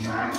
Nah.